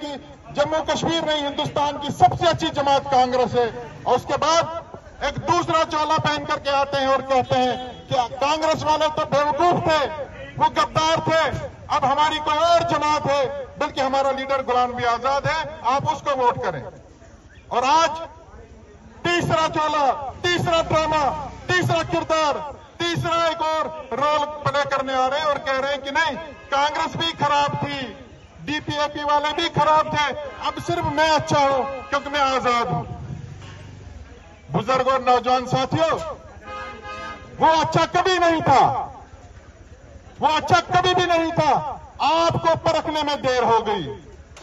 कि जम्मू कश्मीर नहीं, हिंदुस्तान की सबसे अच्छी जमात कांग्रेस है। और उसके बाद एक दूसरा चोला पहन करके आते हैं और कहते हैं कि कांग्रेस वाले तो बेवकूफ़ थे, वो गद्दार थे, अब हमारी कोई और जमात है, बल्कि हमारा लीडर गुलाम नबी आज़ाद है, आप उसको वोट करें। और आज तीसरा चोला, तीसरा ड्रामा, तीसरा किरदार, तीसरा एक और रोल प्ले करने आ रहे हैं और कह रहे हैं कि नहीं, कांग्रेस भी खराब थी। डीपीएपी वाले भी खराब थे। अब सिर्फ़ मैं अच्छा हूँ, क्योंकि मैं आज़ाद हूँ। बुज़ुर्ग और नौजवान साथियों, वो अच्छा कभी नहीं था। वो अच्छा कभी भी नहीं था। आपको परखने में देर हो गई।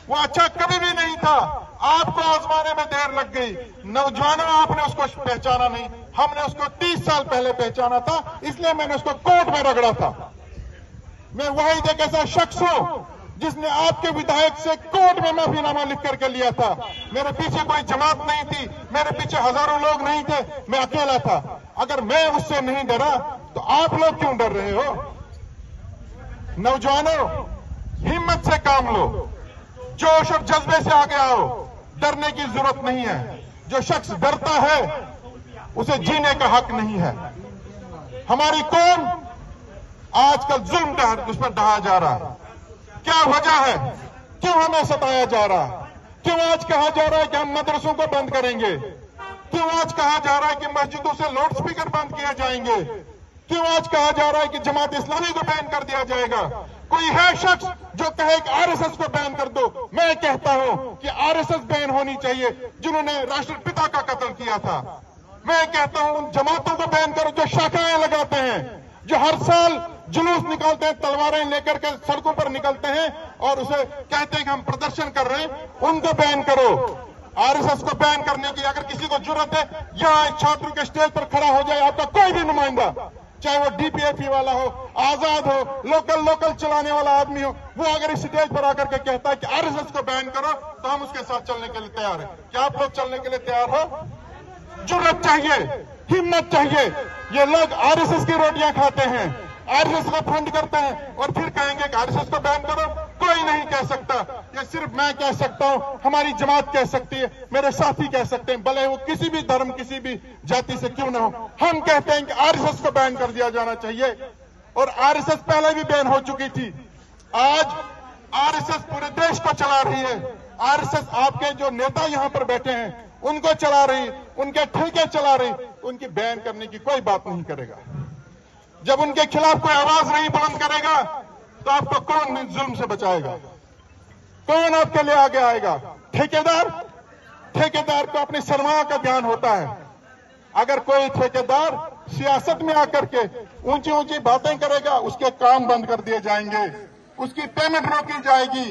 वो अच्छा कभी भी नहीं था। आपको आजमाने में देर लग गई। नौजवानों, आपने उसको पहचाना नहीं। हमने उसको 30 साल पहले पहचाना था, इसलिए मैंने उसको कोर्ट में रगड़ा था। मैं वही एक ऐसा शख्स हूँ जिसने आपके विधायक से कोर्ट में माफीनामा लिख करके लिया था। मेरे पीछे कोई जमात नहीं थी, मेरे पीछे हज़ारों लोग नहीं थे, मैं अकेला था। अगर मैं उससे नहीं डरा तो आप लोग क्यों डर रहे हो? नौजवानों, हिम्मत से काम लो। जोश और जज्बे से आगे आओ। डरने की ज़रूरत नहीं है। जो शख्स डरता है, उसे जीने का हक नहीं है। हमारी कौम आजकल जुल्म उस पर ढहा जा रहा है। क्या वजह है? क्यों हमें सताया जा रहा? है क्यों आज कहा जा रहा है कि हम मदरसों को बंद करेंगे? क्यों आज कहा जा रहा है कि मस्जिदों से लाउड स्पीकर बंद किए जाएँगे? क्यों आज कहा जा रहा है कि जमात इस्लामी को बैन कर दिया जाएगा? कोई है शख्स जो कहे कि आरएसएस को बैन कर दो? मैं कहता हूँ कि आरएसएस बैन होनी चाहिए, जिन्होंने राष्ट्रपिता का कत्ल किया था। मैं कहता हूँ उन जमातों को बैन करो जो शाखाएँ लगाते हैं। जो हर साल जुलूस निकालते हैं, तलवारें लेकर के सड़कों पर निकलते हैं और उसे कहते हैं कि हम प्रदर्शन कर रहे हैं, उनको बैन करो। आरएसएस को बैन करने की अगर किसी को ज़रूरत है, यहाँ छात्रों के स्टेज पर खड़ा हो जाए, आपका कोई भी नुमाइंदा, चाहे वो डीपीएफी वाला हो, आज़ाद हो, लोकल लोकल चलाने वाला आदमी हो, वो अगर इस स्टेज पर आकर के कहता है कि आरएसएस को बैन करो तो हम उसके साथ चलने के लिए तैयार है। क्या आप लोग चलने के लिए तैयार हो? ज़रूरत चाहिए। हिम्मत चाहिए। ये लोग आरएसएस की रोटियाँ खाते हैं। आरएसएस का फंड करते हैं और फिर कहेंगे कि आरएसएस को बैन करो। कोई नहीं कह सकता। ये सिर्फ़ मैं कह सकता हूँ, हमारी जमात कह सकती है, मेरे साथी कह सकते हैं, भले वो किसी भी धर्म, किसी भी जाति से क्यों ना हो। हम कहते हैं कि आरएसएस को बैन कर दिया जाना चाहिए। और आरएसएस पहले भी बैन हो चुकी थी। आज आरएसएस पूरे देश को चला रही है। आरएसएस आपके जो नेता यहाँ पर बैठे हैं, उनको चला रही, उनके ठेके चला रही। उनकी बैन करने की कोई बात नहीं करेगा। जब उनके खिलाफ कोई आवाज़ नहीं बुलंद करेगा तो आपको कौन जुल्म से बचाएगा? कौन आपके लिए आगे आएगा? ठेकेदार? ठेकेदार को अपनी सरमाया का ध्यान होता है। अगर कोई ठेकेदार सियासत में आकर के ऊँची ऊँची बातें करेगा, उसके काम बंद कर दिए जाएँगे, उसकी पेमेंट रोकी जाएगी,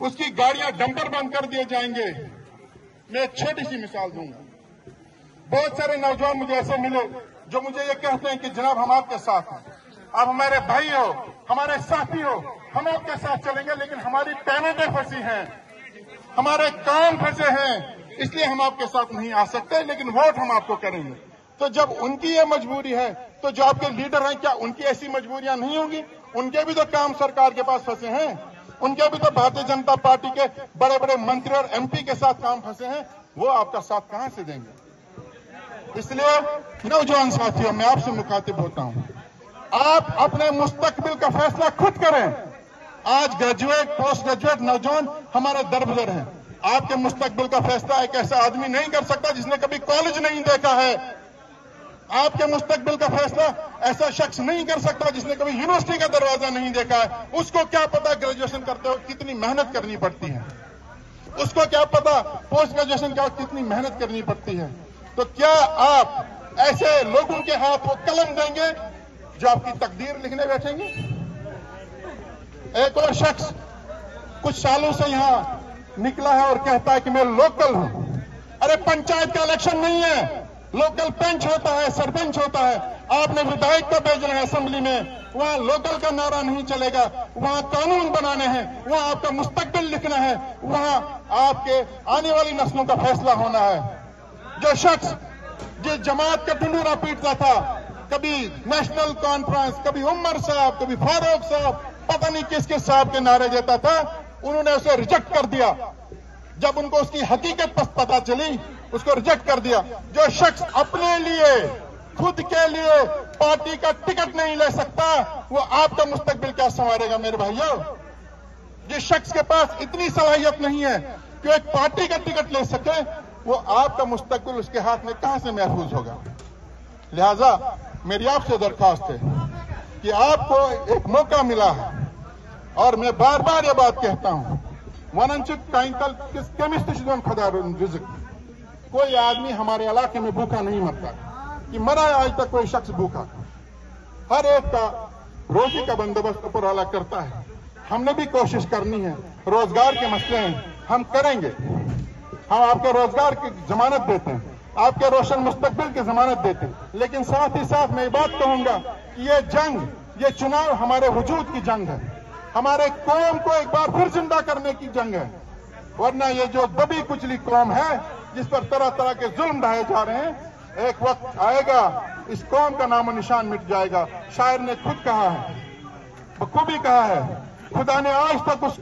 उसकी गाड़ियाँ डंपर बंद कर दिए जाएँगे। मैं एक छोटी सी मिसाल दूँगा। बहुत सारे नौजवान मुझे ऐसे मिले जो मुझे ये कहते हैं कि जनाब हम आपके साथ हैं। आप हमारे भाई हो, हमारे साथी हो, हम आपके साथ चलेंगे, लेकिन हमारी पेमेंटें फंसी हैं, हमारे काम फंसे हैं, इसलिए हम आपके साथ नहीं आ सकते, लेकिन वोट हम आपको करेंगे। तो जब उनकी ये मजबूरी है तो जो आपके लीडर हैं, क्या उनकी ऐसी मजबूरियाँ नहीं होंगी? उनके भी तो काम सरकार के पास फंसे हैं, उनके भी तो भारतीय जनता पार्टी के बड़े बड़े मंत्री और एमपी के साथ काम फंसे हैं, वो आपका साथ कहाँ से देंगे? इसलिए नौजवान साथियों मैं आपसे मुखातिब होता हूँ। आप अपने मुस्तकबिल का फैसला खुद करें। आज ग्रेजुएट पोस्ट ग्रेजुएट नौजवान हमारे दरबदर हैं। आपके मुस्तकबिल का फैसला एक ऐसा आदमी नहीं कर सकता जिसने कभी कॉलेज नहीं देखा है। आपके मुस्तकबिल का फैसला ऐसा शख्स नहीं कर सकता जिसने कभी यूनिवर्सिटी का दरवाज़ा नहीं देखा है। उसको क्या पता ग्रेजुएशन करते वक्त कितनी मेहनत करनी पड़ती है? उसको क्या पता पोस्ट ग्रेजुएशन के वक्त कितनी मेहनत करनी पड़ती है? तो क्या आप ऐसे लोगों के हाथ वो कलम देंगे जो आपकी तकदीर लिखने बैठेंगे? एक और शख्स कुछ सालों से यहाँ निकला है और कहता है कि मैं लोकल हूँ। अरे पंचायत का इलेक्शन नहीं है। लोकल पंच होता है, सरपंच होता है। आपने विधायक को भेजना है असेंबली में। वहाँ लोकल का नारा नहीं चलेगा। वहाँ कानून बनाने हैं। वहाँ आपका मुस्तकबिल लिखना है। वहाँ आपके आने वाली नस्लों का फैसला होना है। जो शख्स जिस जमात का टुंडूरा पीटता था, कभी नेशनल कॉन्फ्रेंस, कभी उमर साहब, कभी फारूक साहब, पता नहीं किस किस साहब के नारे देता था, उन्होंने उसे रिजेक्ट कर दिया। जब उनको उसकी हकीकत पता चली, उसको रिजेक्ट कर दिया। जो शख्स अपने लिए, खुद के लिए पार्टी का टिकट नहीं ले सकता, वो आपका मुस्तकबिल क्या संवारेगा मेरे भाइयों? जिस शख्स के पास इतनी सलाहियत नहीं है कि एक पार्टी का टिकट ले सके वो आपका मुस्तकबिल उसके हाथ में कहाँ से महफूज होगा? लिहाजा मेरी आपसे दरखास्त है कि आपको एक मौका मिला है। और मैं बार बार ये बात कहता हूँ, वनंचित काइंकल किस केमिस्ट खुदा रिजिक? कोई आदमी हमारे इलाके में भूखा नहीं मरता, कि मरा आज तक कोई शख्स भूखा। हर एक का रोजी का बंदोबस्त ऊपर वाला करता है। हमने भी कोशिश करनी है, रोज़गार के मसले हैं, हम करेंगे। हम आपके रोज़गार की जमानत देते हैं, आपके रोशन मुस्तकबिल की जमानत देते हैं। लेकिन साथ ही साथ मैं ये बात कहूँगा कि ये जंग, ये चुनाव हमारे वजूद की जंग है। हमारे कौम को एक बार फिर ज़िंदा करने की जंग है। वरना ये जो दबी कुचली कौम है, जिस पर तरह तरह के जुल्म ढाए जा रहे हैं, एक वक्त आएगा, इस कौम का नामो निशान मिट जाएगा। शायर ने खुद कहा है, बखूबी कहा है, खुदा ने आज तक उस